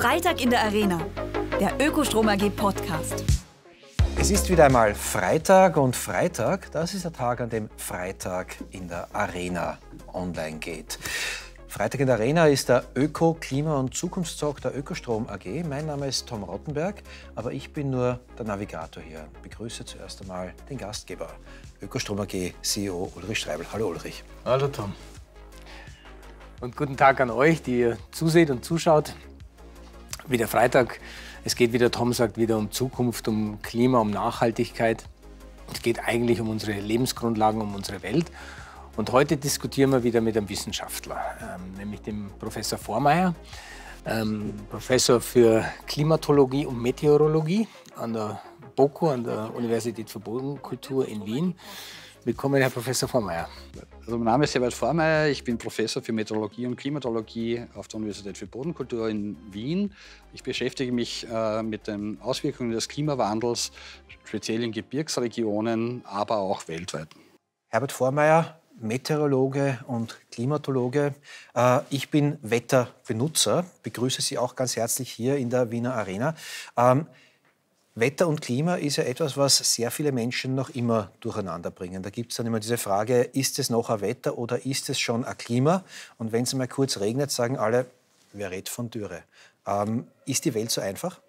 Freitag in der Arena, der Ökostrom AG Podcast. Es ist wieder einmal Freitag und Freitag, das ist der Tag, an dem Freitag in der Arena online geht. Freitag in der Arena ist der Öko-, Klima- und Zukunftstag der Ökostrom AG. Mein Name ist Tom Rottenberg, aber ich bin nur der Navigator hier. Ich begrüße zuerst einmal den Gastgeber, Ökostrom AG CEO Ulrich Streibel. Hallo Ulrich. Hallo Tom. Und guten Tag an euch, die ihr zuseht und zuschaut. Wieder Freitag. Es geht, wie der Tom sagt, wieder um Zukunft, um Klima, um Nachhaltigkeit. Es geht eigentlich um unsere Lebensgrundlagen, um unsere Welt. Und heute diskutieren wir wieder mit einem Wissenschaftler, ähm, nämlich dem Professor Vormeier, ähm, Professor für Klimatologie und Meteorologie an der BOKU, an der Universität für Bodenkultur in Wien. Willkommen, Herr Professor Vormeier. Also mein Name ist Herbert Vormeier, ich bin Professor für Meteorologie und Klimatologie auf der Universität für Bodenkultur in Wien. Ich beschäftige mich äh, mit den Auswirkungen des Klimawandels, speziell in Gebirgsregionen, aber auch weltweit. Herbert Vormeier, Meteorologe und Klimatologe. Äh, ich bin Wetterbenutzer, begrüße Sie auch ganz herzlich hier in der Wiener Arena. Ähm, Wetter und Klima ist ja etwas, was sehr viele Menschen noch immer durcheinander bringen. Da gibt es dann immer diese Frage, ist es noch ein Wetter oder ist es schon ein Klima? Und wenn es mal kurz regnet, sagen alle, wer redet von Dürre? Ähm, ist die Welt so einfach?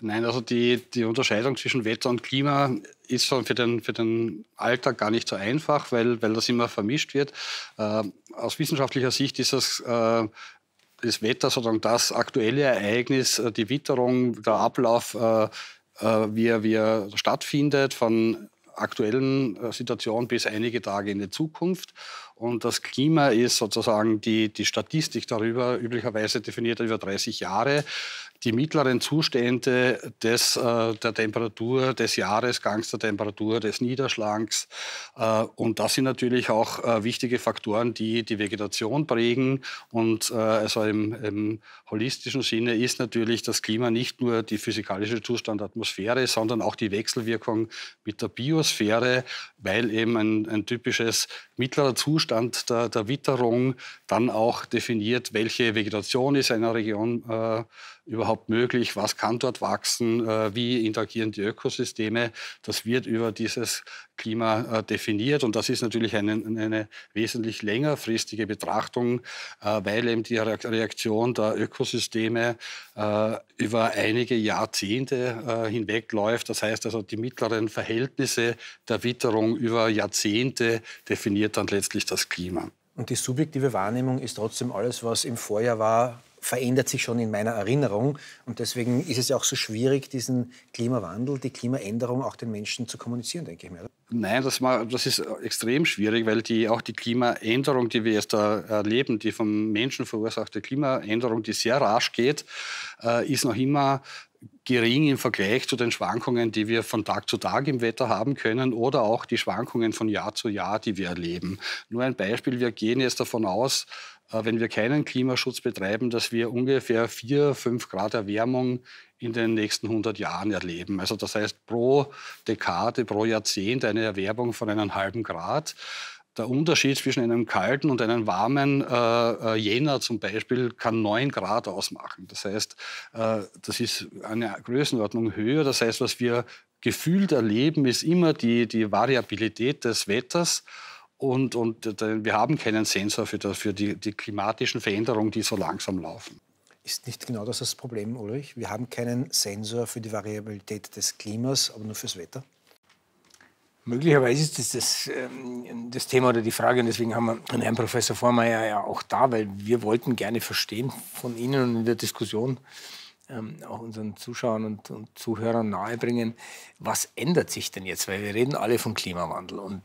Nein, also die, die Unterscheidung zwischen Wetter und Klima ist schon für den, für den Alltag gar nicht so einfach, weil, weil das immer vermischt wird. Äh, aus wissenschaftlicher Sicht ist das, äh, das Wetter sozusagen das aktuelle Ereignis, äh, die Witterung, der Ablauf, äh, äh, wie, er, wie er stattfindet, von aktuellen Situation bis einige Tage in die Zukunft. Und das Klima ist sozusagen die, die Statistik darüber, üblicherweise definiert über 30 Jahre die mittleren Zustände des, äh, der Temperatur, des Jahresgangs der Temperatur, des Niederschlags. Äh, und das sind natürlich auch äh, wichtige Faktoren, die die Vegetation prägen. Und also im, im, holistischen Sinne ist natürlich das Klima nicht nur die physikalische Zustand der Atmosphäre, sondern auch die Wechselwirkung mit der Biosphäre, weil eben ein, ein typisches mittlerer Zustand der, der Witterung dann auch definiert, welche Vegetation ist einer Region äh, überhaupt möglich, was kann dort wachsen, äh, wie interagieren die Ökosysteme. Das wird über dieses Klima äh, definiert und das ist natürlich eine, eine wesentlich längerfristige Betrachtung, äh, weil eben die Reaktion der Ökosysteme über einige Jahrzehnte äh, hinweg läuft. Das heißt also, die mittleren Verhältnisse der Witterung über Jahrzehnte definiert dann letztlich das Klima. Und die subjektive Wahrnehmung ist trotzdem alles, was im Vorjahr war, verändert sich schon in meiner Erinnerung. Und deswegen ist es ja auch so schwierig, diesen Klimawandel, die Klimaänderung auch den Menschen zu kommunizieren, denke ich mir. Nein, das, das ist extrem schwierig, weil die, auch die Klimaänderung, die wir jetzt erleben, die vom Menschen verursachte Klimaänderung, die sehr rasch geht, äh, ist noch immer gering im Vergleich zu den Schwankungen, die wir von Tag zu Tag im Wetter haben können oder auch die Schwankungen von Jahr zu Jahr, die wir erleben. Nur ein Beispiel, wir gehen jetzt davon aus, wenn wir keinen Klimaschutz betreiben, dass wir ungefähr 4, 5 Grad Erwärmung in den nächsten 100 Jahren erleben. Also das heißt pro Dekade, pro Jahrzehnt eine Erwärmung von einem halben Grad. Der Unterschied zwischen einem kalten und einem warmen äh, äh Jänner zum Beispiel kann 9 Grad ausmachen. Das heißt, äh, das ist eine Größenordnung höher. Das heißt, was wir gefühlt erleben, ist immer die, die Variabilität des Wetters. Und, und wir haben keinen Sensor für, das, für die, die klimatischen Veränderungen, die so langsam laufen. Ist nicht genau das das Problem, Ulrich? Wir haben keinen Sensor für die Variabilität des Klimas, aber nur fürs Wetter? Möglicherweise ist das das, ähm, das, Thema oder die Frage, und deswegen haben wir Herrn Professor Vormeier ja auch da, weil wir wollten gerne verstehen von Ihnen und in der Diskussion ähm, auch unseren Zuschauern und, und, Zuhörern nahebringen, was ändert sich denn jetzt? Weil wir reden alle vom Klimawandel und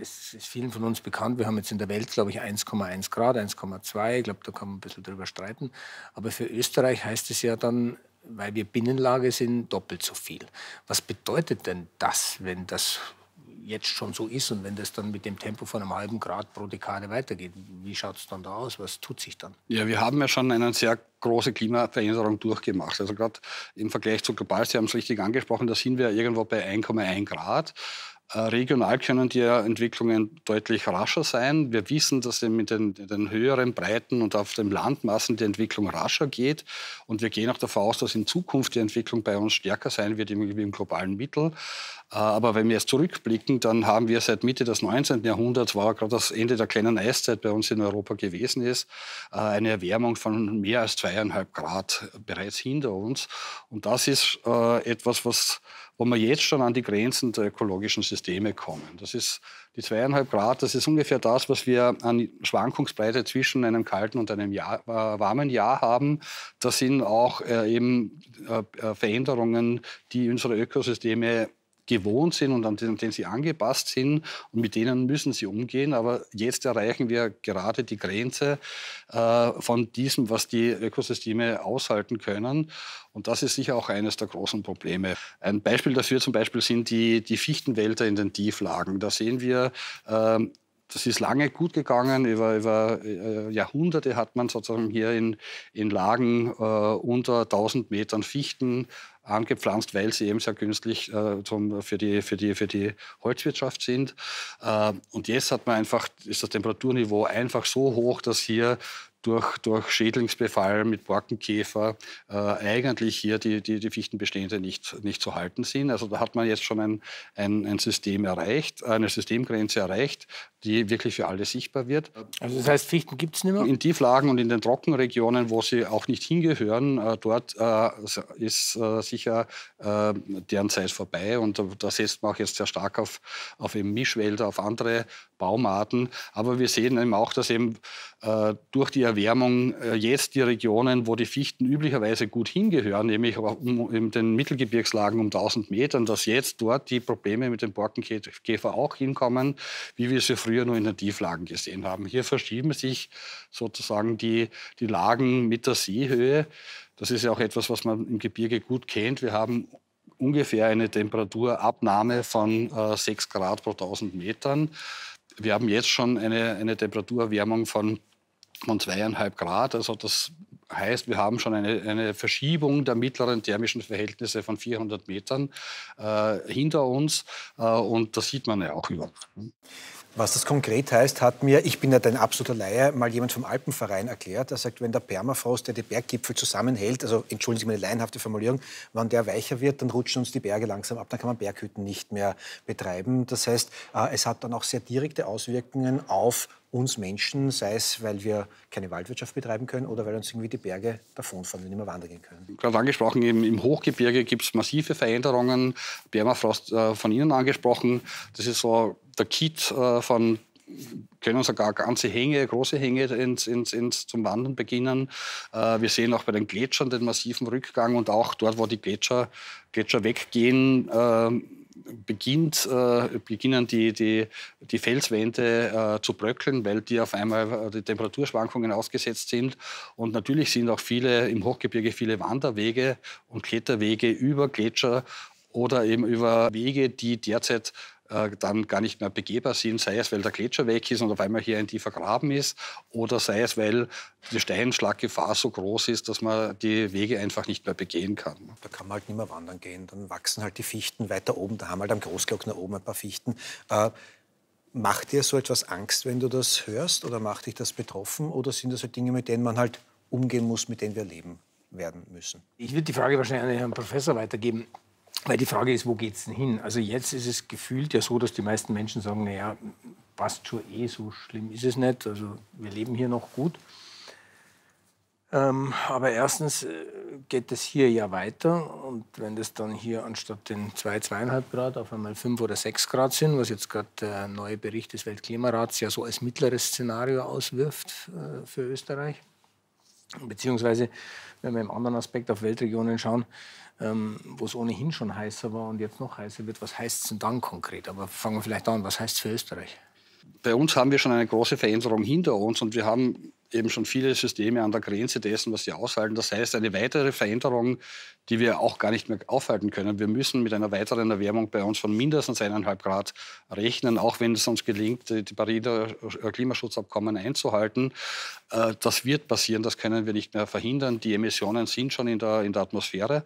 es ist vielen von uns bekannt, wir haben jetzt in der Welt, glaube ich, 1,1 Grad, 1,2, ich glaube, da kann man ein bisschen drüber streiten. Aber für Österreich heißt es ja dann, weil wir Binnenlage sind, doppelt so viel. Was bedeutet denn das, wenn das jetzt schon so ist und wenn das dann mit dem Tempo von einem halben Grad pro Dekade weitergeht, wie schaut es dann da aus? Was tut sich dann? Ja, wir haben ja schon eine sehr große Klimaveränderung durchgemacht. Also gerade im Vergleich zu global, Sie haben es richtig angesprochen, da sind wir irgendwo bei 1,1 Grad. Äh, regional können die Entwicklungen deutlich rascher sein. Wir wissen, dass mit den, den, höheren Breiten und auf den Landmassen die Entwicklung rascher geht. Und wir gehen auch davon aus, dass in Zukunft die Entwicklung bei uns stärker sein wird im, im globalen Mittel. Äh, aber wenn wir jetzt zurückblicken, dann haben wir seit Mitte des 19. Jahrhunderts, war gerade das Ende der kleinen Eiszeit bei uns in Europa gewesen ist, äh, eine Erwärmung von mehr als zweieinhalb Grad bereits hinter uns. Und das ist etwas, was wo wir jetzt schon an die Grenzen der ökologischen Systeme kommen. Das ist die zweieinhalb Grad, das ist ungefähr das, was wir an Schwankungsbreite zwischen einem kalten und einem Jahr, äh, warmen Jahr haben. Das sind auch äh, eben äh, Veränderungen, die unsere Ökosysteme gewohnt sind und an denen sie angepasst sind und mit denen müssen sie umgehen. Aber jetzt erreichen wir gerade die Grenze äh, von diesem, was die Ökosysteme aushalten können. Und das ist sicher auch eines der großen Probleme. Ein Beispiel dafür zum Beispiel sind die, die Fichtenwälder in den Tieflagen. Da sehen wir, äh, das ist lange gut gegangen. Über, über äh, Jahrhunderte hat man sozusagen hier in, in Lagen äh, unter 1000 Metern Fichten angepflanzt, weil sie eben sehr günstig äh, zum, für, die, für, die, für die Holzwirtschaft sind. Äh, und jetzt hat man einfach, ist das Temperaturniveau einfach so hoch, dass hier durch, durch Schädlingsbefall mit Borkenkäfer äh, eigentlich hier die, die, die Fichtenbestände nicht, nicht zu halten sind. Also da hat man jetzt schon ein, ein, ein System erreicht, eine Systemgrenze erreicht, die wirklich für alle sichtbar wird. Also das heißt, Fichten gibt es nicht mehr? In Tieflagen und in den Trockenregionen, wo sie auch nicht hingehören, äh, dort äh, ist äh, sicher äh, deren Zeit vorbei. Und da setzt man auch jetzt sehr stark auf, auf eben Mischwälder, auf andere Baumarten. Aber wir sehen eben auch, dass eben äh, durch die Erwärmung äh, jetzt die Regionen, wo die Fichten üblicherweise gut hingehören, nämlich in den Mittelgebirgslagen um 1000 Metern, dass jetzt dort die Probleme mit dem Borkenkäfer auch hinkommen, wie wir sie früher nur in den Tieflagen gesehen haben. Hier verschieben sich sozusagen die, die Lagen mit der Seehöhe. Das ist ja auch etwas, was man im Gebirge gut kennt. Wir haben ungefähr eine Temperaturabnahme von äh, 6 Grad pro 1000 Metern. Wir haben jetzt schon eine, eine Temperaturerwärmung von, von zweieinhalb Grad. Also das heißt, wir haben schon eine, eine Verschiebung der mittleren thermischen Verhältnisse von 400 Metern äh, hinter uns. Äh, und das sieht man ja auch überall. Was das konkret heißt, hat mir, ich bin ja ein absoluter Laie, mal jemand vom Alpenverein erklärt. Er sagt, wenn der Permafrost, der die Berggipfel zusammenhält, also entschuldigen Sie meine laienhafte Formulierung, wenn der weicher wird, dann rutschen uns die Berge langsam ab, dann kann man Berghütten nicht mehr betreiben. Das heißt, äh, es hat dann auch sehr direkte Auswirkungen auf uns Menschen, sei es, weil wir keine Waldwirtschaft betreiben können oder weil uns irgendwie die Berge davonfahren, wir nicht mehr wandern gehen können. Gerade angesprochen, im, im Hochgebirge gibt es massive Veränderungen. Permafrost äh, von Ihnen angesprochen. Das ist so der Kit äh, von können sogar ganze Hänge, große Hänge ins, ins, ins zum Wandern beginnen. Äh, wir sehen auch bei den Gletschern den massiven Rückgang und auch dort, wo die Gletscher, Gletscher weggehen, äh, beginnt, äh, beginnen die, die, die Felswände äh, zu bröckeln, weil die auf einmal äh, die Temperaturschwankungen ausgesetzt sind. Und natürlich sind auch viele im Hochgebirge viele Wanderwege und Kletterwege über Gletscher oder eben über Wege, die derzeit äh, dann gar nicht mehr begehbar sind, sei es, weil der Gletscher weg ist und auf einmal hier ein tiefer Graben ist, oder sei es, weil die Steinschlaggefahr so groß ist, dass man die Wege einfach nicht mehr begehen kann. Da kann man halt nicht mehr wandern gehen. Dann wachsen halt die Fichten weiter oben. Da haben wir halt am Großglockner oben ein paar Fichten. Äh, macht dir so etwas Angst, wenn du das hörst? Oder macht dich das betroffen? Oder sind das halt Dinge, mit denen man halt umgehen muss, mit denen wir leben werden müssen? Ich würde die Frage wahrscheinlich an Herrn Professor weitergeben. Weil die Frage ist, wo geht es denn hin? Also jetzt ist es gefühlt ja so, dass die meisten Menschen sagen, naja, passt schon eh, so schlimm ist es nicht. Also wir leben hier noch gut. Ähm, aber erstens äh, geht es hier ja weiter und wenn das dann hier anstatt den 2, 2,5 Grad auf einmal 5 oder 6 Grad sind, was jetzt gerade der neue Bericht des Weltklimarats ja so als mittleres Szenario auswirft äh, für Österreich, beziehungsweise wenn wir im anderen Aspekt auf Weltregionen schauen, ähm, wo es ohnehin schon heißer war und jetzt noch heißer wird. Was heißt es denn dann konkret? Aber fangen wir vielleicht an, was heißt es für Österreich? Bei uns haben wir schon eine große Veränderung hinter uns und wir haben eben schon viele Systeme an der Grenze dessen, was sie aushalten. Das heißt, eine weitere Veränderung, die wir auch gar nicht mehr aufhalten können. Wir müssen mit einer weiteren Erwärmung bei uns von mindestens eineinhalb Grad rechnen, auch wenn es uns gelingt, die Pariser Klimaschutzabkommen einzuhalten. Äh, das wird passieren, das können wir nicht mehr verhindern. Die Emissionen sind schon in der, in der Atmosphäre.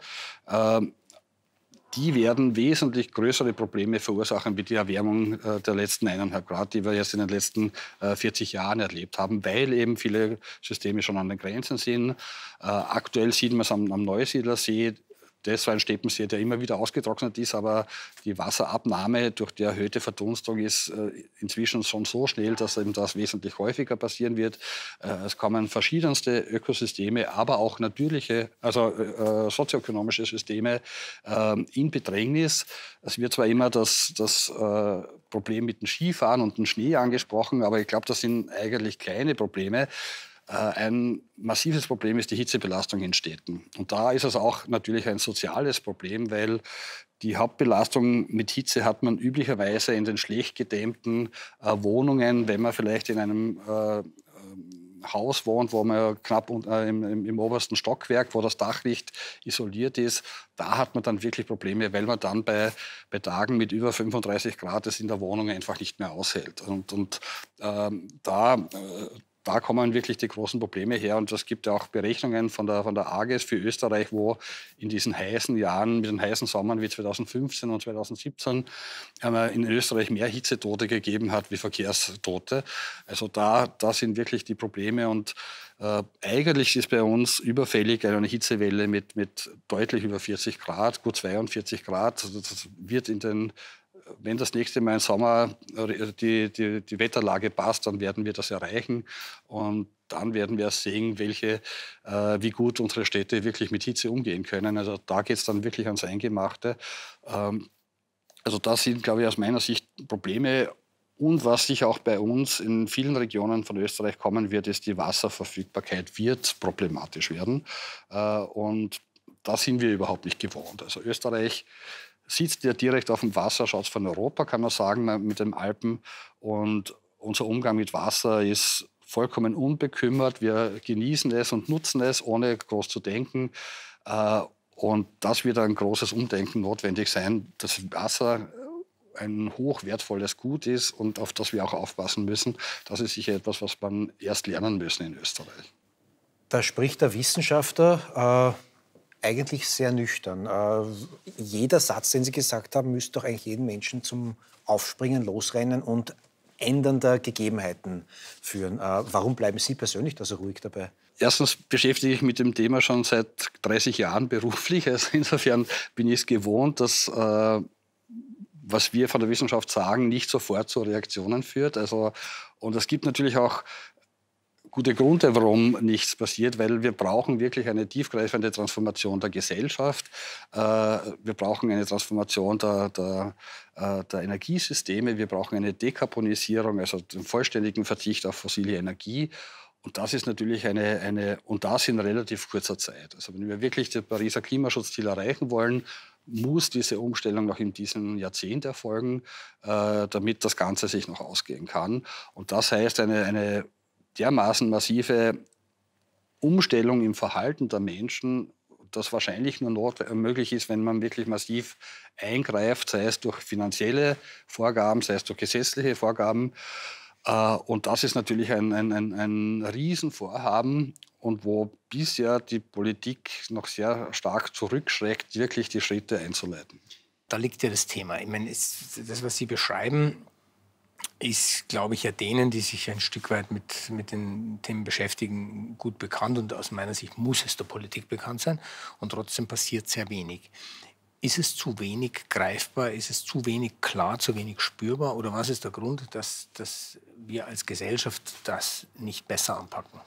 Die werden wesentlich größere Probleme verursachen wie die Erwärmung äh, der letzten eineinhalb Grad, die wir jetzt in den letzten 40 äh, Jahren erlebt haben, weil eben viele Systeme schon an den Grenzen sind. Äh, aktuell sieht man es am, am Neusiedlersee, das war ein Steppensee, der immer wieder ausgetrocknet ist, aber die Wasserabnahme durch die erhöhte Verdunstung ist äh, inzwischen schon so schnell, dass eben das wesentlich häufiger passieren wird. Äh, es kommen verschiedenste Ökosysteme, aber auch natürliche, also äh, sozioökonomische Systeme ähm, in Bedrängnis. Es wird zwar immer das, das Problem mit dem Skifahren und dem Schnee angesprochen, aber ich glaube, das sind eigentlich kleine Probleme. Äh, ein massives Problem ist die Hitzebelastung in Städten. Und da ist es auch natürlich ein soziales Problem, weil die Hauptbelastung mit Hitze hat man üblicherweise in den schlecht gedämmten äh, Wohnungen, wenn man vielleicht in einem äh, Haus wohnt, wo man knapp äh, im, im, im, obersten Stockwerk, wo das Dach nicht isoliert ist, da hat man dann wirklich Probleme, weil man dann bei, bei Tagen mit über 35 Grad es in der Wohnung einfach nicht mehr aushält. Und, und ähm, da, äh, da kommen wirklich die großen Probleme her. Und es gibt ja auch Berechnungen von der, von der AGES für Österreich, wo in diesen heißen Jahren, mit den heißen Sommern wie 2015 und 2017, äh, in Österreich mehr Hitzetote gegeben hat wie Verkehrstote. Also da, da sind wirklich die Probleme. Und äh, eigentlich ist bei uns überfällig eine Hitzewelle mit, mit deutlich über 40 Grad, gut 42 Grad. Also das wird in den wenn das nächste Mal im Sommer äh, die, die, die Wetterlage passt, dann werden wir das erreichen. Und dann werden wir sehen, welche, äh, wie gut unsere Städte wirklich mit Hitze umgehen können. Also da geht es dann wirklich ans Eingemachte. Ähm, also das sind, glaube ich, aus meiner Sicht Probleme. Und was sich auch bei uns in vielen Regionen von Österreich kommen wird, ist die Wasserverfügbarkeit wird problematisch werden. Äh, und da sind wir überhaupt nicht gewohnt. Also Österreich sitzt ja direkt auf dem Wasser, schaut von Europa, kann man sagen, mit den Alpen. Und unser Umgang mit Wasser ist vollkommen unbekümmert. Wir genießen es und nutzen es, ohne groß zu denken. Äh, und das wird ein großes Umdenken notwendig sein, dass Wasser ein hochwertvolles Gut ist und auf das wir auch aufpassen müssen. Das ist sicher etwas, was man erst lernen müssen in Österreich. Da spricht der Wissenschaftler. Äh eigentlich sehr nüchtern. Äh, jeder Satz, den Sie gesagt haben, müsste doch eigentlich jeden Menschen zum Aufspringen, Losrennen und Ändern der Gegebenheiten führen. Äh, warum bleiben Sie persönlich da so ruhig dabei? Erstens beschäftige ich mich mit dem Thema schon seit 30 Jahren beruflich. Also insofern bin ich es gewohnt, dass äh, was wir von der Wissenschaft sagen, nicht sofort zu Reaktionen führt. Also, und es gibt natürlich auch gute Gründe, warum nichts passiert, weil wir brauchen wirklich eine tiefgreifende Transformation der Gesellschaft. Äh, wir brauchen eine Transformation der, der, äh, der Energiesysteme. Wir brauchen eine Dekarbonisierung, also den vollständigen Verzicht auf fossile Energie. Und das ist natürlich eine, eine, und das in relativ kurzer Zeit. Also wenn wir wirklich das Pariser Klimaschutzziel erreichen wollen, muss diese Umstellung noch in diesem Jahrzehnt erfolgen, äh, damit das Ganze sich noch ausgehen kann. Und das heißt eine, eine dermaßen massive Umstellung im Verhalten der Menschen, das wahrscheinlich nur möglich ist, wenn man wirklich massiv eingreift, sei es durch finanzielle Vorgaben, sei es durch gesetzliche Vorgaben. Äh, und das ist natürlich ein, ein, ein, ein Riesenvorhaben und wo bisher die Politik noch sehr stark zurückschreckt, wirklich die Schritte einzuleiten. Da liegt ja das Thema. Ich meine, das, was Sie beschreiben, ist, glaube ich, ja denen, die sich ein Stück weit mit, mit den Themen beschäftigen, gut bekannt. Und aus meiner Sicht muss es der Politik bekannt sein. Und trotzdem passiert sehr wenig. Ist es zu wenig greifbar? Ist es zu wenig klar, zu wenig spürbar? Oder was ist der Grund, dass, dass wir als Gesellschaft das nicht besser anpacken?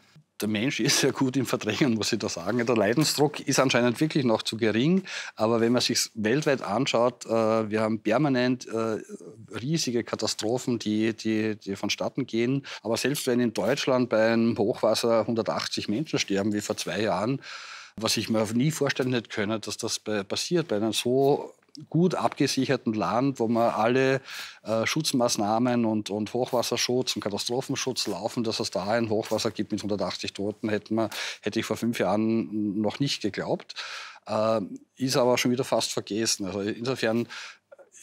Der Mensch ist sehr gut im Verdrängen, muss ich da sagen. Der Leidensdruck ist anscheinend wirklich noch zu gering. Aber wenn man sich weltweit anschaut, äh, wir haben permanent äh, riesige Katastrophen, die, die, die vonstatten gehen. Aber selbst wenn in Deutschland bei einem Hochwasser 180 Menschen sterben, wie vor zwei Jahren, was ich mir nie vorstellen hätte können, dass das passiert bei einem so gut abgesicherten Land, wo man alle äh, Schutzmaßnahmen und, und Hochwasserschutz und Katastrophenschutz laufen, dass es da ein Hochwasser gibt mit 180 Toten, hätte, man, hätte ich vor fünf Jahren noch nicht geglaubt. Äh, ist aber schon wieder fast vergessen. Also insofern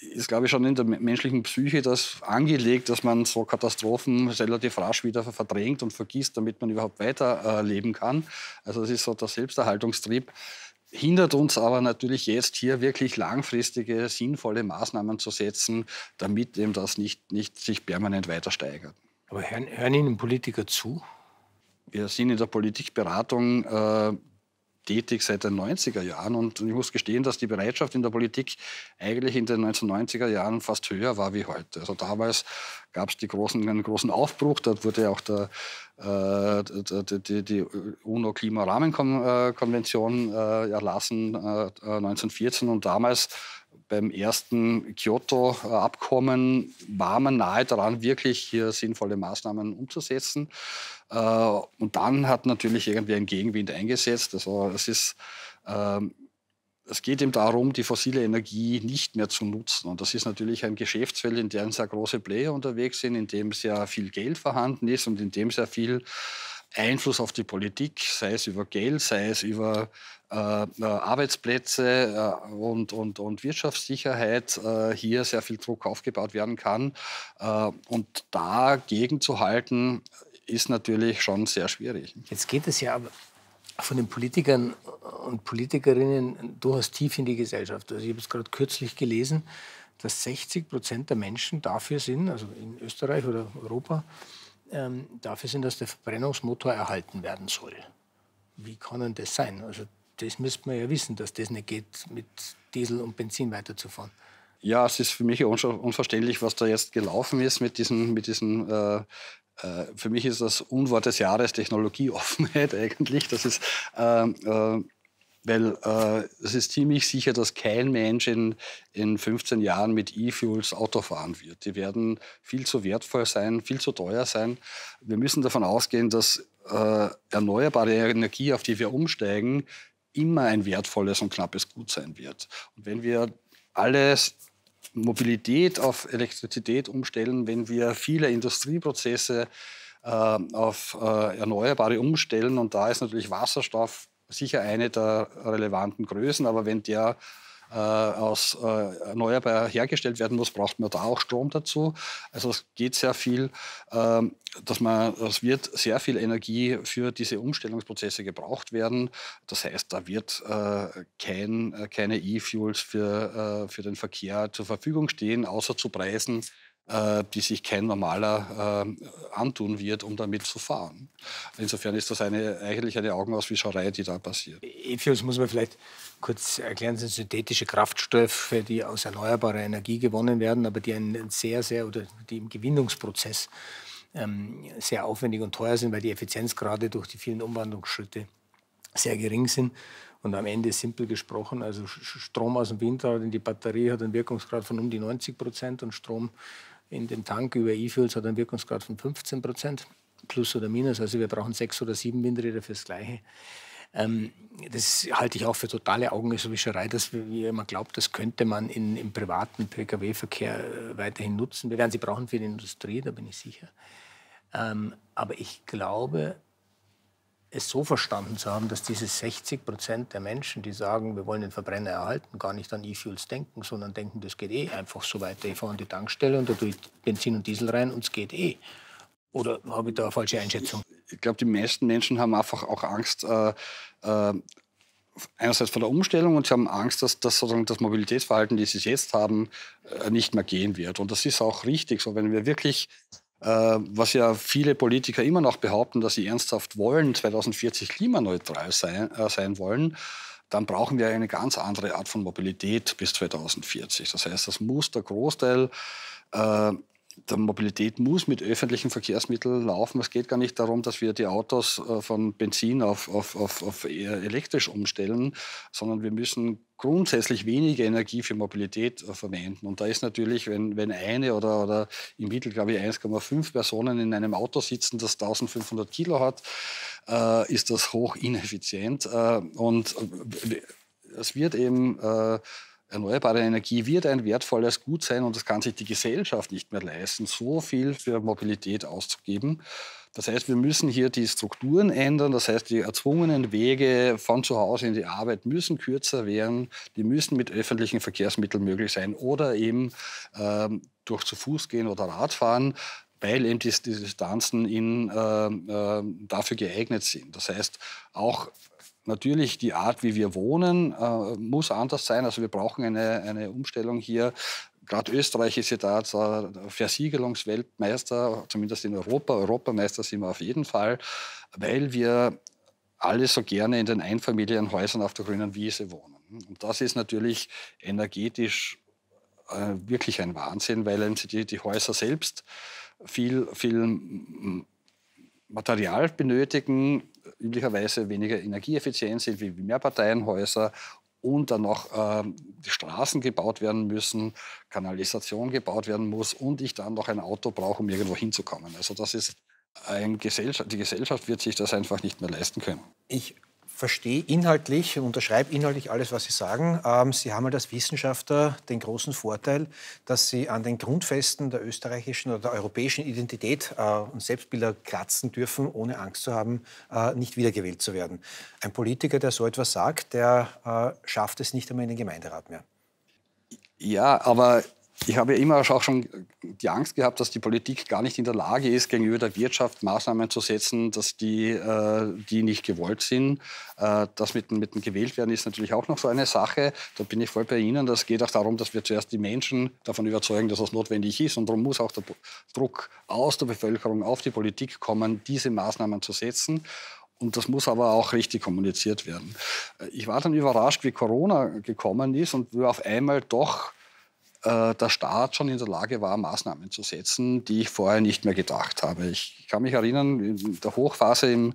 ist, glaube ich, schon in der menschlichen Psyche das angelegt, dass man so Katastrophen relativ rasch wieder verdrängt und vergisst, damit man überhaupt weiterleben äh, kann. Also das ist so der Selbsterhaltungstrieb hindert uns aber natürlich jetzt hier wirklich langfristige, sinnvolle Maßnahmen zu setzen, damit eben das nicht, nicht sich permanent weiter steigert. Aber hören, hören Ihnen Politiker zu? Wir sind in der Politikberatung äh, tätig seit den 90er Jahren und ich muss gestehen, dass die Bereitschaft in der Politik eigentlich in den 1990er Jahren fast höher war wie heute. Also damals gab es großen, einen großen Aufbruch, dort wurde auch der, äh, die, die, die UNO-Klimarahmenkonvention äh, erlassen äh, 1914 und damals beim ersten Kyoto-Abkommen war man nahe daran, wirklich hier sinnvolle Maßnahmen umzusetzen. Äh, und dann hat natürlich irgendwie ein Gegenwind eingesetzt. Also es ist ähm, es geht eben darum, die fossile Energie nicht mehr zu nutzen. Und das ist natürlich ein Geschäftsfeld, in dem sehr große Player unterwegs sind, in dem sehr viel Geld vorhanden ist und in dem sehr viel Einfluss auf die Politik, sei es über Geld, sei es über äh, äh, Arbeitsplätze äh, und, und, und Wirtschaftssicherheit äh, hier sehr viel Druck aufgebaut werden kann. Äh, und dagegen zu halten, ist natürlich schon sehr schwierig. Jetzt geht es ja aber von den Politikern und Politikerinnen durchaus tief in die Gesellschaft. Also ich habe es gerade kürzlich gelesen, dass 60 Prozent der Menschen dafür sind, also in Österreich oder Europa, ähm, dafür sind, dass der Verbrennungsmotor erhalten werden soll. Wie kann denn das sein? Also das müsste man ja wissen, dass das nicht geht, mit Diesel und Benzin weiterzufahren. Ja, es ist für mich unverständlich, was da jetzt gelaufen ist mit diesen, mit diesen äh, äh, für mich ist das Unwort des Jahres Technologieoffenheit eigentlich. Das ist, äh, äh, weil äh, es ist ziemlich sicher, dass kein Mensch in, in 15 Jahren mit E-Fuels Auto fahren wird. Die werden viel zu wertvoll sein, viel zu teuer sein. Wir müssen davon ausgehen, dass äh, erneuerbare Energie, auf die wir umsteigen, immer ein wertvolles und knappes Gut sein wird. Und wenn wir alles Mobilität auf Elektrizität umstellen, wenn wir viele Industrieprozesse äh, auf äh, Erneuerbare umstellen. Und da ist natürlich Wasserstoff sicher eine der relevanten Größen. Aber wenn der aus äh, erneuerbar hergestellt werden muss, braucht man da auch Strom dazu. Also es geht sehr viel, äh, dass man, es wird sehr viel Energie für diese Umstellungsprozesse gebraucht werden. Das heißt, da wird äh, kein, äh, keine E-Fuels für, äh, für den Verkehr zur Verfügung stehen, außer zu Preisen, äh, die sich kein normaler äh, antun wird, um damit zu fahren. Insofern ist das eine, eigentlich eine Augenauswischerei, die da passiert. E-Fuels muss man vielleicht kurz erklären, sind synthetische Kraftstoffe, die aus erneuerbarer Energie gewonnen werden, aber die einen sehr, sehr, oder die im Gewinnungsprozess ähm, sehr aufwendig und teuer sind, weil die Effizienzgrade durch die vielen Umwandlungsschritte sehr gering sind. Und am Ende simpel gesprochen, also Strom aus dem Windrad in die Batterie hat einen Wirkungsgrad von um die 90 Prozent und Strom in den Tank über E-Fuels hat einen Wirkungsgrad von 15 Prozent, plus oder minus. Also wir brauchen sechs oder sieben Windräder fürs Gleiche. Ähm, das halte ich auch für totale Augenwischerei, dass wir immer glaubt, das könnte man in, im privaten Pkw-Verkehr äh, weiterhin nutzen. Wir werden sie brauchen für die Industrie, da bin ich sicher. Ähm, aber ich glaube, es so verstanden zu haben, dass diese 60 Prozent der Menschen, die sagen, wir wollen den Verbrenner erhalten, gar nicht an E-Fuels denken, sondern denken, das geht eh einfach so weiter. Ich fahre an die Tankstelle und da tue ich Benzin und Diesel rein und es geht eh. Oder habe ich da eine falsche Einschätzung? Ich glaube, die meisten Menschen haben einfach auch Angst, äh, äh, einerseits vor der Umstellung und sie haben Angst, dass, dass sozusagen das Mobilitätsverhalten, das sie jetzt haben, äh, nicht mehr gehen wird. Und das ist auch richtig so. Wenn wir wirklich was ja viele Politiker immer noch behaupten, dass sie ernsthaft wollen, 2040 klimaneutral sein, äh, sein wollen, dann brauchen wir eine ganz andere Art von Mobilität bis 2040. Das heißt, das muss der Großteil äh, der Mobilität muss mit öffentlichen Verkehrsmitteln laufen. Es geht gar nicht darum, dass wir die Autos äh, von Benzin auf, auf, auf, auf elektrisch umstellen, sondern wir müssen grundsätzlich weniger Energie für Mobilität äh, verwenden. Und da ist natürlich, wenn, wenn eine oder, oder im Mittel, glaube ich, 1,5 Personen in einem Auto sitzen, das 1500 Kilo hat, äh, ist das hoch ineffizient. Äh, und äh, es wird eben äh, Erneuerbare Energie wird ein wertvolles Gut sein und das kann sich die Gesellschaft nicht mehr leisten, so viel für Mobilität auszugeben. Das heißt, wir müssen hier die Strukturen ändern. Das heißt, die erzwungenen Wege von zu Hause in die Arbeit müssen kürzer werden. Die müssen mit öffentlichen Verkehrsmitteln möglich sein oder eben ähm, durch zu Fuß gehen oder Radfahren weil eben die, die Distanzen in, äh, äh, dafür geeignet sind. Das heißt, auch natürlich die Art, wie wir wohnen, äh, muss anders sein. Also wir brauchen eine, eine Umstellung hier. Gerade Österreich ist ja da der Versiegelungsweltmeister, zumindest in Europa. Europameister sind wir auf jeden Fall, weil wir alle so gerne in den Einfamilienhäusern auf der grünen Wiese wohnen. Und das ist natürlich energetisch äh, wirklich ein Wahnsinn, weil die, die Häuser selbst viel, viel Material benötigen, üblicherweise weniger energieeffizient sind wie Mehrparteienhäuser und dann noch äh, die Straßen gebaut werden müssen, Kanalisation gebaut werden muss und ich dann noch ein Auto brauche, um irgendwo hinzukommen. Also das ist ein Gesellschaft, die Gesellschaft wird sich das einfach nicht mehr leisten können. Ich verstehe inhaltlich, unterschreibe inhaltlich alles, was Sie sagen. Ähm, Sie haben als Wissenschaftler den großen Vorteil, dass Sie an den Grundfesten der österreichischen oder der europäischen Identität äh, und Selbstbilder kratzen dürfen, ohne Angst zu haben, äh, nicht wiedergewählt zu werden. Ein Politiker, der so etwas sagt, der äh, schafft es nicht einmal in den Gemeinderat mehr. Ja, aber ich habe ja immer auch schon die Angst gehabt, dass die Politik gar nicht in der Lage ist, gegenüber der Wirtschaft Maßnahmen zu setzen, dass die, äh, die nicht gewollt sind. Äh, das mit, mit dem Gewähltwerden ist natürlich auch noch so eine Sache. Da bin ich voll bei Ihnen. Das geht auch darum, dass wir zuerst die Menschen davon überzeugen, dass das notwendig ist. Und darum muss auch der Druck aus der Bevölkerung auf die Politik kommen, diese Maßnahmen zu setzen. Und das muss aber auch richtig kommuniziert werden. Ich war dann überrascht, wie Corona gekommen ist und wir auf einmal doch äh, der Staat schon in der Lage war, Maßnahmen zu setzen, die ich vorher nicht mehr gedacht habe. Ich kann mich erinnern, in der Hochphase im,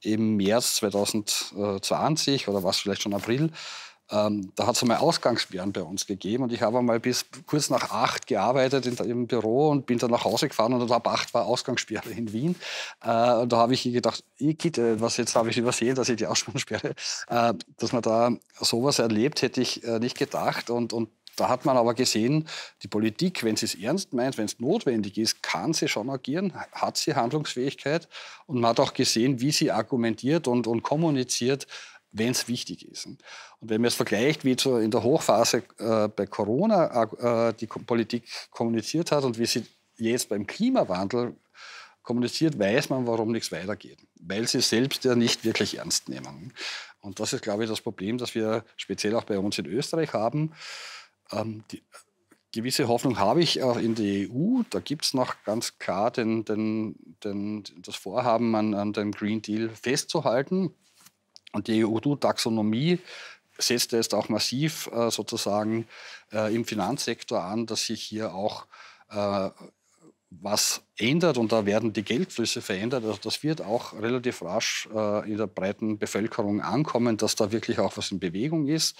im März 2020 oder was vielleicht schon April, ähm, da hat es einmal Ausgangssperren bei uns gegeben und ich habe einmal bis kurz nach acht gearbeitet in, im Büro und bin dann nach Hause gefahren und ab acht war Ausgangssperre in Wien. Äh, und da habe ich gedacht, Igitt, was jetzt habe ich übersehen, dass ich die Ausgangssperre, äh, dass man da sowas erlebt, hätte ich äh, nicht gedacht und, und da hat man aber gesehen, die Politik, wenn sie es ernst meint, wenn es notwendig ist, kann sie schon agieren, hat sie Handlungsfähigkeit und man hat auch gesehen, wie sie argumentiert und, und kommuniziert, wenn es wichtig ist. Und wenn man es vergleicht, wie in der Hochphase äh, bei Corona äh, die Politik kommuniziert hat und wie sie jetzt beim Klimawandel kommuniziert, weiß man, warum nichts weitergeht. Weil sie selbst ja nicht wirklich ernst nehmen. Und das ist, glaube ich, das Problem, das wir speziell auch bei uns in Österreich haben. Ähm, die, gewisse Hoffnung habe ich auch in der EU. Da gibt es noch ganz klar den, den, den, das Vorhaben, an, an dem Green Deal festzuhalten. Und die EU-Taxonomie setzt jetzt auch massiv äh, sozusagen äh, im Finanzsektor an, dass sich hier auch äh, was ändert und da werden die Geldflüsse verändert. Also das wird auch relativ rasch äh, in der breiten Bevölkerung ankommen, dass da wirklich auch was in Bewegung ist.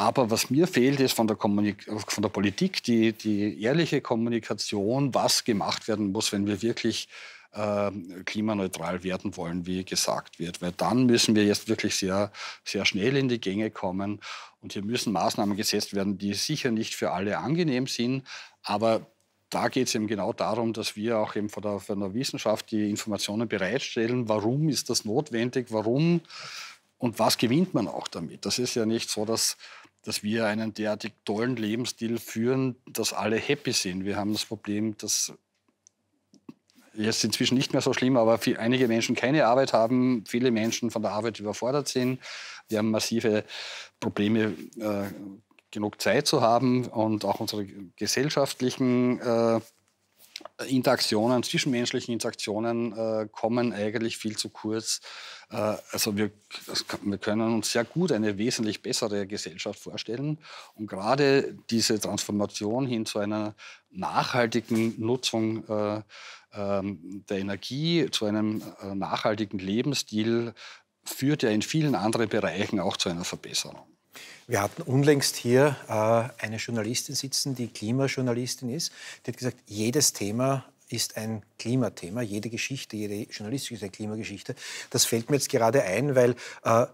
Ähm, aber was mir fehlt, ist von der, Kommunik von der Politik die, die ehrliche Kommunikation, was gemacht werden muss, wenn wir wirklich äh, klimaneutral werden wollen, wie gesagt wird. Weil dann müssen wir jetzt wirklich sehr, sehr schnell in die Gänge kommen. Und hier müssen Maßnahmen gesetzt werden, die sicher nicht für alle angenehm sind. Aber da geht es eben genau darum, dass wir auch eben von der, von der Wissenschaft die Informationen bereitstellen. Warum ist das notwendig? Warum? Und was gewinnt man auch damit? Das ist ja nicht so, dass dass wir einen derartig tollen Lebensstil führen, dass alle happy sind. Wir haben das Problem, dass jetzt inzwischen nicht mehr so schlimm, aber für einige Menschen keine Arbeit haben, viele Menschen von der Arbeit überfordert sind. Wir haben massive Probleme, äh, genug Zeit zu haben und auch unsere gesellschaftlichen äh, Interaktionen, zwischenmenschlichen Interaktionen äh, kommen eigentlich viel zu kurz. Äh, also wir, wir, können uns sehr gut eine wesentlich bessere Gesellschaft vorstellen. Und gerade diese Transformation hin zu einer nachhaltigen Nutzung äh, ähm, der Energie, zu einem äh, nachhaltigen Lebensstil, führt ja in vielen anderen Bereichen auch zu einer Verbesserung. Wir hatten unlängst hier äh, eine Journalistin sitzen, die Klimajournalistin ist. Die hat gesagt, jedes Thema ist ein Klimathema, jede Geschichte, jede journalistische ist eine Klimageschichte. Das fällt mir jetzt gerade ein, weil äh,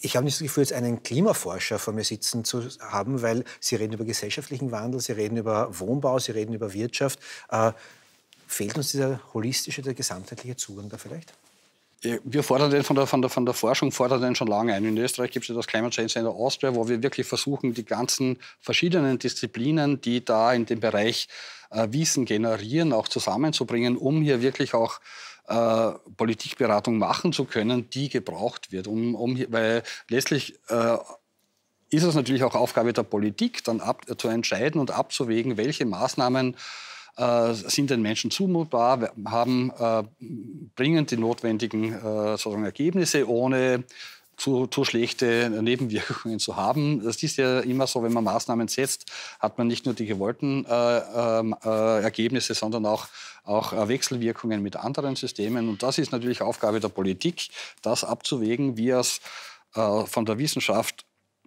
ich habe nicht das Gefühl, jetzt einen Klimaforscher vor mir sitzen zu haben, weil Sie reden über gesellschaftlichen Wandel, Sie reden über Wohnbau, Sie reden über Wirtschaft. Äh, fehlt uns dieser holistische, der gesamtheitliche Zugang da vielleicht? Wir fordern den von der, von, der, von der Forschung fordern den schon lange ein. In Österreich gibt es ja das Climate Change Center Austria, wo wir wirklich versuchen, die ganzen verschiedenen Disziplinen, die da in dem Bereich äh, Wissen generieren, auch zusammenzubringen, um hier wirklich auch äh, Politikberatung machen zu können, die gebraucht wird. Um, um, weil letztlich äh, ist es natürlich auch Aufgabe der Politik, dann ab, zu entscheiden und abzuwägen, welche Maßnahmen äh, sind den Menschen zumutbar, haben, äh, bringen die notwendigen äh, Ergebnisse, ohne zu, zu schlechte Nebenwirkungen zu haben. Das ist ja immer so, wenn man Maßnahmen setzt, hat man nicht nur die gewollten äh, ähm, äh, Ergebnisse, sondern auch, auch Wechselwirkungen mit anderen Systemen. Und das ist natürlich Aufgabe der Politik, das abzuwägen, wie es äh, von der Wissenschaft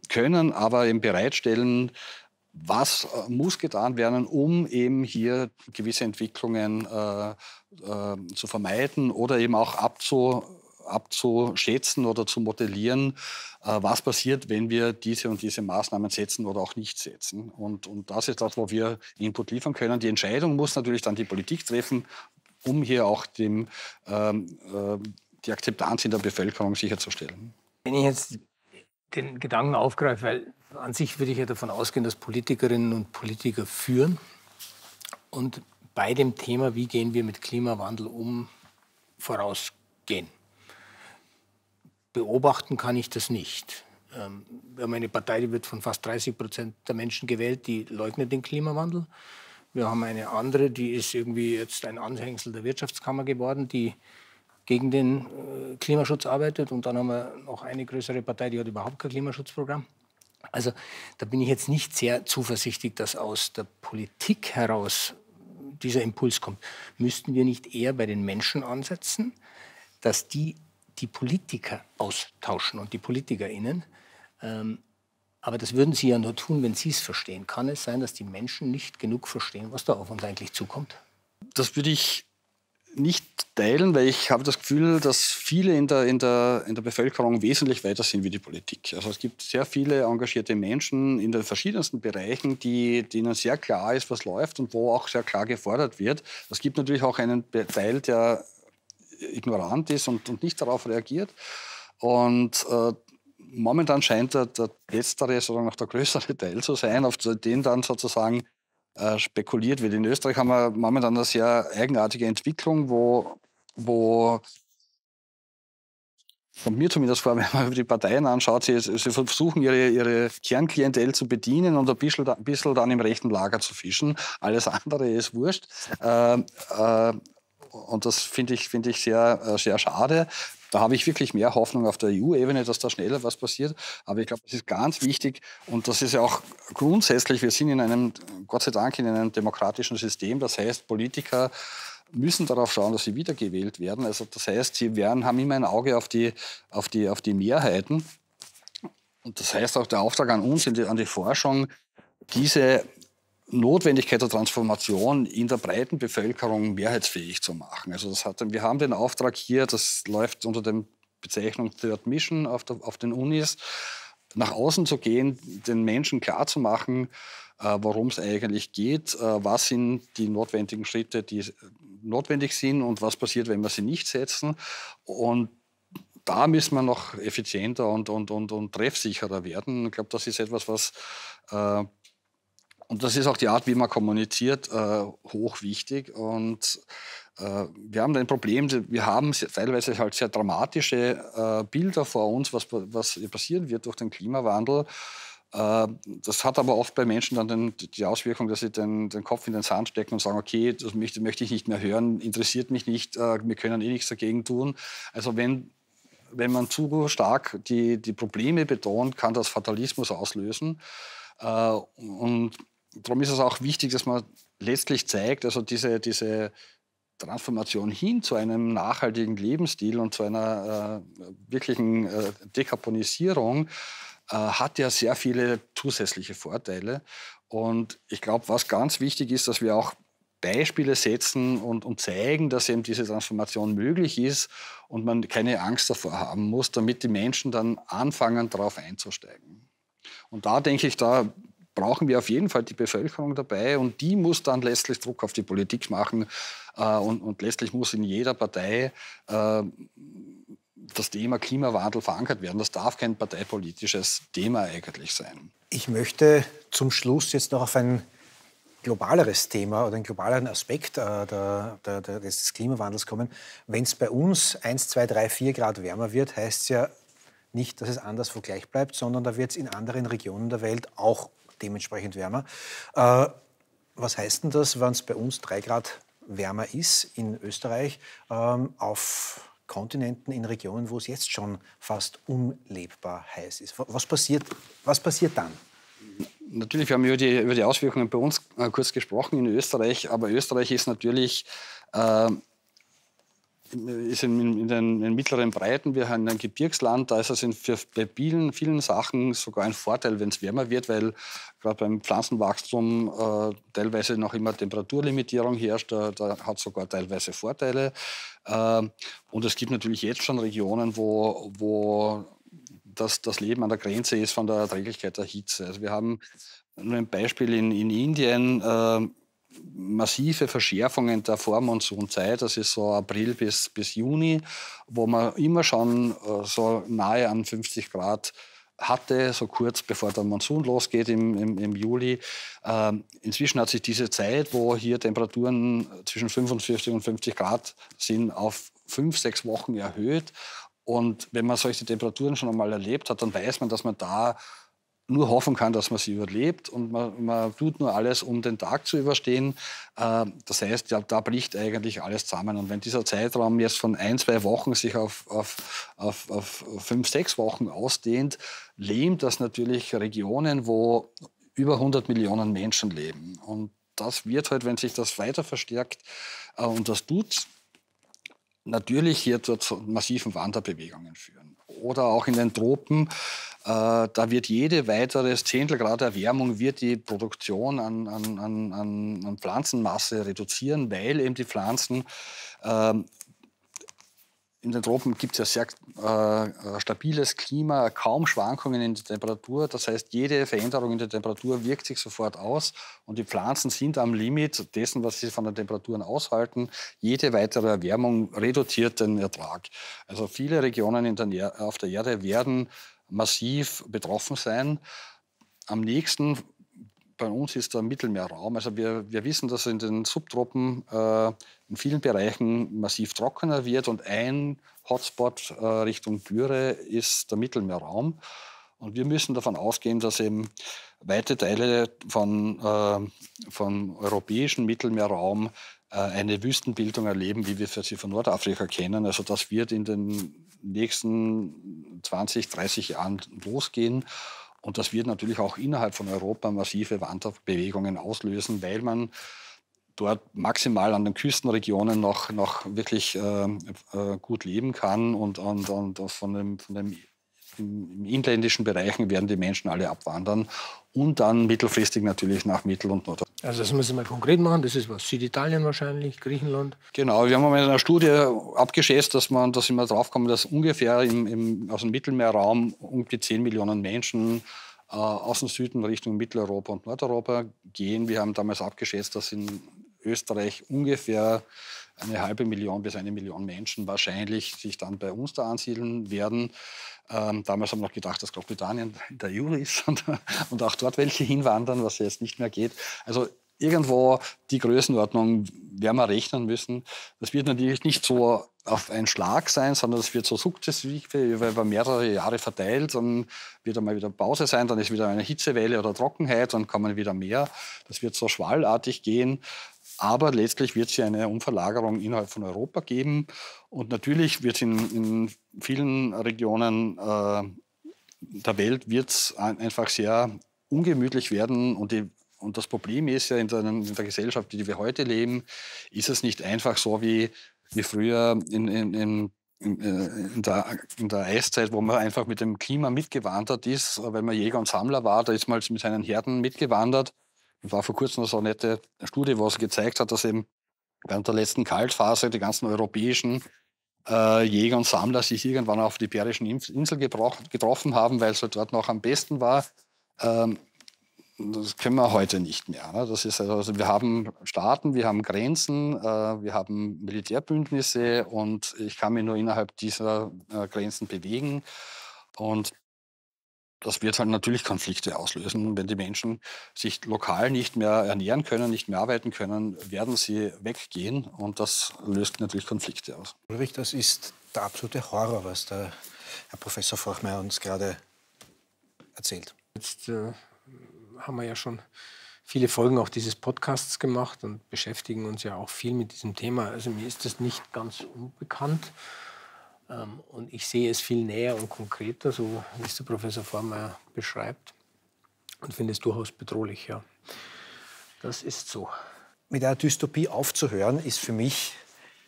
können, aber eben bereitstellen, was äh, muss getan werden, um eben hier gewisse Entwicklungen äh, äh, zu vermeiden oder eben auch abzu, abzuschätzen oder zu modellieren, äh, was passiert, wenn wir diese und diese Maßnahmen setzen oder auch nicht setzen. Und, und das ist das, wo wir Input liefern können. Die Entscheidung muss natürlich dann die Politik treffen, um hier auch dem, ähm, äh, die Akzeptanz in der Bevölkerung sicherzustellen. Wenn ich jetzt den Gedanken aufgreife, weil an sich würde ich ja davon ausgehen, dass Politikerinnen und Politiker führen und bei dem Thema, wie gehen wir mit Klimawandel um, vorausgehen beobachten kann ich das nicht. Ähm, wir haben eine Partei, die wird von fast 30 Prozent der Menschen gewählt, die leugnet den Klimawandel. Wir haben eine andere, die ist irgendwie jetzt ein Anhängsel der Wirtschaftskammer geworden, die gegen den äh, Klimaschutz arbeitet. Und dann haben wir noch eine größere Partei, die hat überhaupt kein Klimaschutzprogramm. Also da bin ich jetzt nicht sehr zuversichtlich, dass aus der Politik heraus dieser Impuls kommt. Müssten wir nicht eher bei den Menschen ansetzen, dass die die Politiker austauschen und die PolitikerInnen. Ähm, aber das würden sie ja nur tun, wenn sie es verstehen. Kann es sein, dass die Menschen nicht genug verstehen, was da auf uns eigentlich zukommt? Das würde ich nicht teilen, weil ich habe das Gefühl, dass viele in der, in, der, in der Bevölkerung wesentlich weiter sind wie die Politik. Also es gibt sehr viele engagierte Menschen in den verschiedensten Bereichen, die, denen sehr klar ist, was läuft und wo auch sehr klar gefordert wird. Es gibt natürlich auch einen Teil, der ignorant ist und, und nicht darauf reagiert. Und äh, momentan scheint der, der letztere, sozusagen noch der größere Teil zu sein, auf den dann sozusagen äh, spekuliert wird. In Österreich haben wir momentan eine sehr eigenartige Entwicklung, wo, wo von mir zumindest vor, wenn man die Parteien anschaut, sie, sie versuchen ihre, ihre Kernklientel zu bedienen und ein bisschen, ein bisschen dann im rechten Lager zu fischen. Alles andere ist wurscht. Äh, äh, und das finde ich, find ich sehr, äh, sehr schade. Da habe ich wirklich mehr Hoffnung auf der EU-Ebene, dass da schneller was passiert. Aber ich glaube, es ist ganz wichtig und das ist ja auch grundsätzlich, wir sind in einem, Gott sei Dank, in einem demokratischen System. Das heißt, Politiker müssen darauf schauen, dass sie wiedergewählt werden. Also das heißt, sie werden, haben immer ein Auge auf die, auf die, auf die Mehrheiten. Und das heißt auch der Auftrag an uns, an die Forschung, diese Notwendigkeit der Transformation in der breiten Bevölkerung mehrheitsfähig zu machen. Also das hat, wir haben den Auftrag hier, das läuft unter der Bezeichnung Third Mission auf, der, auf den Unis, nach außen zu gehen, den Menschen klarzumachen, äh, worum es eigentlich geht, äh, was sind die notwendigen Schritte, die notwendig sind und was passiert, wenn wir sie nicht setzen. Und da müssen wir noch effizienter und, und, und, und treffsicherer werden. Ich glaube, das ist etwas, was äh, und das ist auch die Art, wie man kommuniziert, äh, hochwichtig. Und äh, wir haben ein Problem, wir haben teilweise halt sehr dramatische äh, Bilder vor uns, was, was passieren wird durch den Klimawandel. Äh, das hat aber oft bei Menschen dann den, die Auswirkung, dass sie den, den, Kopf in den Sand stecken und sagen, okay, das möchte, möchte ich nicht mehr hören, interessiert mich nicht, äh, wir können eh nichts dagegen tun. Also wenn, wenn man zu stark die, die Probleme betont, kann das Fatalismus auslösen. Äh, und darum ist es auch wichtig, dass man letztlich zeigt, also diese, diese Transformation hin zu einem nachhaltigen Lebensstil und zu einer äh, wirklichen äh, Dekarbonisierung äh, hat ja sehr viele zusätzliche Vorteile. Und ich glaube, was ganz wichtig ist, dass wir auch Beispiele setzen und, und, zeigen, dass eben diese Transformation möglich ist und man keine Angst davor haben muss, damit die Menschen dann anfangen, darauf einzusteigen. Und da denke ich, da brauchen wir auf jeden Fall die Bevölkerung dabei und die muss dann letztlich Druck auf die Politik machen äh, und, und, letztlich muss in jeder Partei äh, das Thema Klimawandel verankert werden. Das darf kein parteipolitisches Thema eigentlich sein. Ich möchte zum Schluss jetzt noch auf ein globaleres Thema oder einen globaleren Aspekt äh, der, der, des Klimawandels kommen. Wenn es bei uns 1, 2, 3, 4 Grad wärmer wird, heißt es ja nicht, dass es anderswo gleich bleibt, sondern da wird es in anderen Regionen der Welt auch dementsprechend wärmer. Äh, was heißt denn das, wenn es bei uns 3 Grad wärmer ist in Österreich ähm, auf Kontinenten, in Regionen, wo es jetzt schon fast unlebbar heiß ist? Was passiert, was passiert dann? Natürlich, wir haben über die, über die Auswirkungen bei uns äh, kurz gesprochen in Österreich, aber Österreich ist natürlich äh, ist in, in, den, in, mittleren Breiten, wir haben ein Gebirgsland, da ist es für, bei vielen, vielen Sachen sogar ein Vorteil, wenn es wärmer wird, weil gerade beim Pflanzenwachstum äh, teilweise noch immer Temperaturlimitierung herrscht, da, da hat sogar teilweise Vorteile. Äh, und es gibt natürlich jetzt schon Regionen, wo, wo das, das Leben an der Grenze ist von der Erträglichkeit der Hitze. Also wir haben nur ein Beispiel in, in Indien, äh, massive Verschärfungen der Vormonsunzeit, das ist so April bis, bis Juni, wo man immer schon äh, so nahe an 50 Grad hatte, so kurz bevor der Monsun losgeht im, im, im Juli. Ähm, inzwischen hat sich diese Zeit, wo hier Temperaturen zwischen 45 und 50 Grad sind, auf fünf, sechs Wochen erhöht. Und wenn man solche Temperaturen schon einmal erlebt hat, dann weiß man, dass man da nur hoffen kann, dass man sie überlebt und man, man tut nur alles, um den Tag zu überstehen. Äh, das heißt, ja, da bricht eigentlich alles zusammen. Und wenn dieser Zeitraum jetzt von ein, zwei Wochen sich auf, auf, auf, auf fünf, sechs Wochen ausdehnt, lähmt das natürlich Regionen, wo über 100 Millionen Menschen leben. Und das wird halt, wenn sich das weiter verstärkt, äh, und das tut natürlich hier zu massiven Wanderbewegungen führen. Oder auch in den Tropen da wird jede weitere Zehntelgrad Erwärmung wird die Produktion an, an, an, an Pflanzenmasse reduzieren, weil eben die Pflanzen ähm, in den Tropen gibt es ja sehr äh, stabiles Klima, kaum Schwankungen in der Temperatur. Das heißt, jede Veränderung in der Temperatur wirkt sich sofort aus und die Pflanzen sind am Limit dessen, was sie von den Temperaturen aushalten. Jede weitere Erwärmung reduziert den Ertrag. Also viele Regionen der, auf der Erde werden massiv betroffen sein. Am nächsten bei uns ist der Mittelmeerraum. Also wir, wir wissen, dass in den Subtropen äh, in vielen Bereichen massiv trockener wird und ein Hotspot äh, Richtung Büre ist der Mittelmeerraum. Und wir müssen davon ausgehen, dass eben weite Teile von, äh, vom europäischen Mittelmeerraum eine Wüstenbildung erleben, wie wir sie von Nordafrika kennen. Also das wird in den nächsten 20, 30 Jahren losgehen. Und das wird natürlich auch innerhalb von Europa massive Wanderbewegungen auslösen, weil man dort maximal an den Küstenregionen noch, noch wirklich äh, äh, gut leben kann und, und, und von dem, von dem inländischen Bereichen werden die Menschen alle abwandern und dann mittelfristig natürlich nach Mittel- und Nord. Also das müssen wir konkret machen. Das ist was Süditalien wahrscheinlich, Griechenland. Genau, wir haben in einer Studie abgeschätzt, dass man, dass wir draufkommen, dass ungefähr im, im, aus dem Mittelmeerraum um die 10 Millionen Menschen äh, aus dem Süden Richtung Mitteleuropa und Nordeuropa gehen. Wir haben damals abgeschätzt, dass in Österreich ungefähr eine halbe Million bis eine Million Menschen wahrscheinlich sich dann bei uns da ansiedeln werden. Ähm, damals haben wir noch gedacht, dass Großbritannien in der EU ist und, und, auch dort welche hinwandern, was jetzt nicht mehr geht. Also irgendwo die Größenordnung werden wir rechnen müssen. Das wird natürlich nicht so auf einen Schlag sein, sondern das wird so sukzessive über mehrere Jahre verteilt. Dann wird einmal wieder Pause sein, dann ist wieder eine Hitzewelle oder Trockenheit, dann kommen wieder mehr. Das wird so schwallartig gehen. Aber letztlich wird es ja eine Umverlagerung innerhalb von Europa geben. Und natürlich wird es in, in, vielen Regionen äh, der Welt wird's einfach sehr ungemütlich werden. Und, die, und das Problem ist ja in der, in der, Gesellschaft, die wir heute leben, ist es nicht einfach so wie, wie früher in, in, in in, äh, in, der, in, der, Eiszeit, wo man einfach mit dem Klima mitgewandert ist, wenn man Jäger und Sammler war, da ist man mit seinen Herden mitgewandert war vor kurzem so eine nette Studie, wo gezeigt hat, dass eben während der letzten Kaltphase die ganzen europäischen äh, Jäger und Sammler sich irgendwann auf die Iberischen Insel getroffen haben, weil es halt dort noch am besten war. Ähm, das können wir heute nicht mehr. Ne? Das ist also, also, wir haben Staaten, wir haben Grenzen, äh, wir haben Militärbündnisse und ich kann mich nur innerhalb dieser äh, Grenzen bewegen. Und das wird halt natürlich Konflikte auslösen. Wenn die Menschen sich lokal nicht mehr ernähren können, nicht mehr arbeiten können, werden sie weggehen und das löst natürlich Konflikte aus. Ulrich, das ist der absolute Horror, was der Herr Professor Forchmeier uns gerade erzählt. Jetzt äh, haben wir ja schon viele Folgen auch dieses Podcasts gemacht und beschäftigen uns ja auch viel mit diesem Thema. Also mir ist das nicht ganz unbekannt. Ähm, und ich sehe es viel näher und konkreter, so wie es der Professor Vormeier beschreibt. Und finde es durchaus bedrohlich, ja. Das ist so. Mit einer Dystopie aufzuhören, ist für mich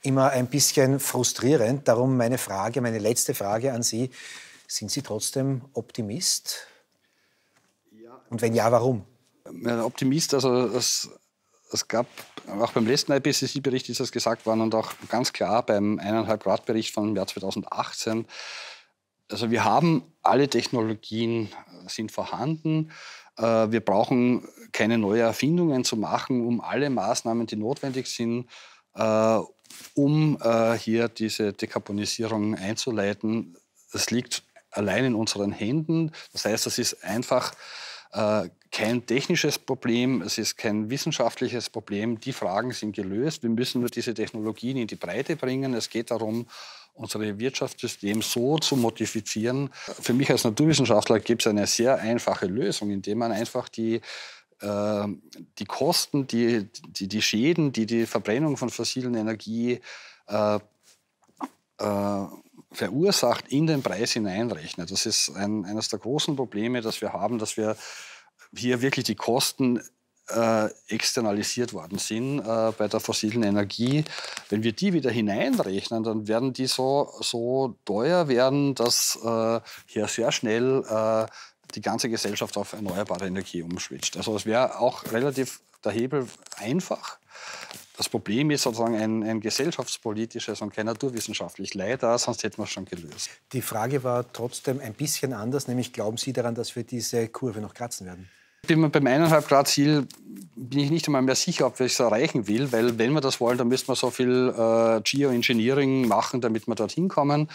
immer ein bisschen frustrierend. Darum meine Frage, meine letzte Frage an Sie. Sind Sie trotzdem Optimist? Und wenn ja, warum? Ein Optimist, also es, es gab auch beim letzten IPCC-Bericht ist das gesagt worden und auch ganz klar beim 1,5 Grad-Bericht vom Jahr 2018. Also wir haben alle Technologien äh, sind vorhanden. Äh, wir brauchen keine neuen Erfindungen zu machen, um alle Maßnahmen, die notwendig sind, äh, um hier diese Dekarbonisierung einzuleiten. Das liegt allein in unseren Händen. Das heißt, das ist einfach kein technisches Problem, es ist kein wissenschaftliches Problem. Die Fragen sind gelöst. Wir müssen nur diese Technologien in die Breite bringen. Es geht darum, unser Wirtschaftssystem so zu modifizieren. Für mich als Naturwissenschaftler gibt es eine sehr einfache Lösung, indem man einfach die äh, die Kosten, die, die, die Schäden, die die Verbrennung von fossilen Energie äh, äh, verursacht, in den Preis hineinrechnet. Das ist ein, eines der großen Probleme, das wir haben, dass wir hier wirklich die Kosten äh, externalisiert worden sind äh, bei der fossilen Energie. Wenn wir die wieder hineinrechnen, dann werden die so, so teuer werden, dass äh, hier sehr schnell äh, die ganze Gesellschaft auf erneuerbare Energie umschwitzt. Also es wäre auch relativ der Hebel einfach. Das Problem ist sozusagen ein, ein, gesellschaftspolitisches und kein naturwissenschaftlich. Leider, sonst hätten wir es schon gelöst. Die Frage war trotzdem ein bisschen anders, nämlich glauben Sie daran, dass wir diese Kurve noch kratzen werden? Beim 1,5 Grad Ziel bin ich nicht einmal mehr sicher, ob ich es erreichen will, weil wenn wir das wollen, dann müssten wir so viel äh, Geoengineering machen, damit wir dorthin kommen.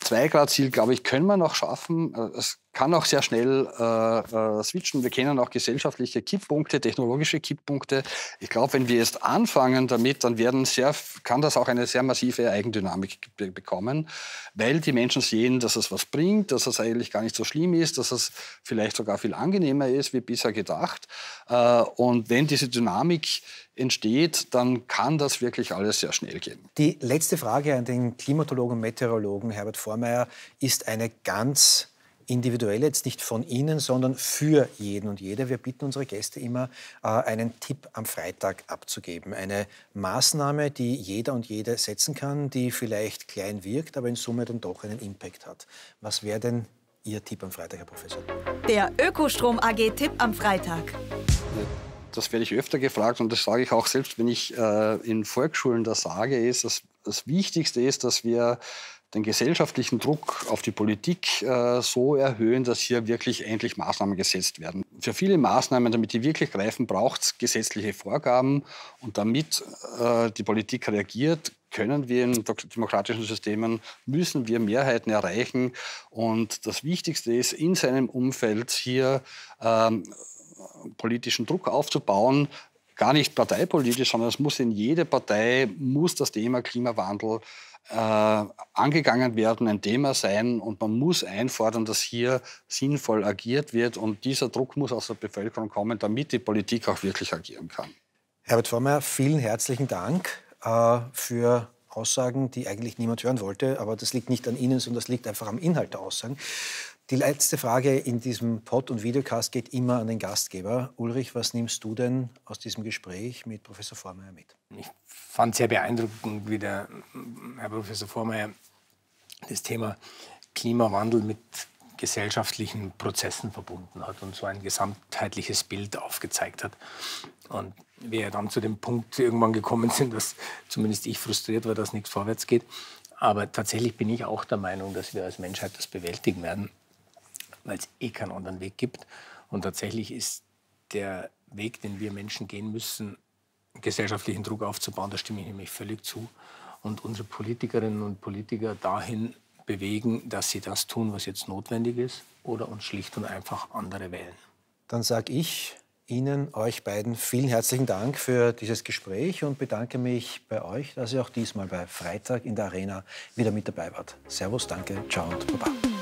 2 Grad Ziel, glaube ich, können wir noch schaffen. Äh, es kann auch sehr schnell äh, äh, switchen. Wir kennen auch gesellschaftliche Kipppunkte, technologische Kipppunkte. Ich glaube, wenn wir jetzt anfangen damit, dann werden sehr, kann das auch eine sehr massive Eigendynamik bekommen, weil die Menschen sehen, dass es was bringt, dass es eigentlich gar nicht so schlimm ist, dass es vielleicht sogar viel angenehmer ist, wie bisher gedacht. Äh, und wenn diese Dynamik entsteht, dann kann das wirklich alles sehr schnell gehen. Die letzte Frage an den Klimatologen und Meteorologen Herbert Vormeier ist eine ganz individuell jetzt nicht von Ihnen, sondern für jeden und jede. Wir bitten unsere Gäste immer, äh, einen Tipp am Freitag abzugeben. Eine Maßnahme, die jeder und jede setzen kann, die vielleicht klein wirkt, aber in Summe dann doch einen Impact hat. Was wäre denn Ihr Tipp am Freitag, Herr Professor? Der Ökostrom AG-Tipp am Freitag. Das werde ich öfter gefragt und das sage ich auch selbst, wenn ich äh, in Volksschulen das sage, ist, dass das Wichtigste ist, dass wir den gesellschaftlichen Druck auf die Politik äh, so erhöhen, dass hier wirklich endlich Maßnahmen gesetzt werden. Für viele Maßnahmen, damit die wirklich greifen, braucht es gesetzliche Vorgaben. Und damit äh, die Politik reagiert, können wir in demokratischen Systemen, müssen wir Mehrheiten erreichen. Und das Wichtigste ist, in seinem Umfeld hier ähm, politischen Druck aufzubauen, gar nicht parteipolitisch, sondern es muss in jede Partei, muss das Thema Klimawandel äh, angegangen werden, ein Thema sein und man muss einfordern, dass hier sinnvoll agiert wird und dieser Druck muss aus der Bevölkerung kommen, damit die Politik auch wirklich agieren kann. Herbert Vormeier, vielen herzlichen Dank äh, für Aussagen, die eigentlich niemand hören wollte, aber das liegt nicht an Ihnen, sondern das liegt einfach am Inhalt der Aussagen. Die letzte Frage in diesem Pod- und Videocast geht immer an den Gastgeber. Ulrich, was nimmst du denn aus diesem Gespräch mit Professor Vormeier mit? Ich fand sehr beeindruckend, wie der Herr Professor Vormeier das Thema Klimawandel mit gesellschaftlichen Prozessen verbunden hat und so ein gesamtheitliches Bild aufgezeigt hat. Und wir dann zu dem Punkt irgendwann gekommen sind, dass zumindest ich frustriert war, dass nichts vorwärts geht. Aber tatsächlich bin ich auch der Meinung, dass wir als Menschheit das bewältigen werden weil es eh keinen anderen Weg gibt. Und tatsächlich ist der Weg, den wir Menschen gehen müssen, gesellschaftlichen Druck aufzubauen, da stimme ich nämlich völlig zu. Und unsere Politikerinnen und Politiker dahin bewegen, dass sie das tun, was jetzt notwendig ist, oder uns schlicht und einfach andere wählen. Dann sage ich Ihnen, euch beiden, vielen herzlichen Dank für dieses Gespräch und bedanke mich bei euch, dass ihr auch diesmal bei Freitag in der Arena wieder mit dabei wart. Servus, danke, ciao und baba.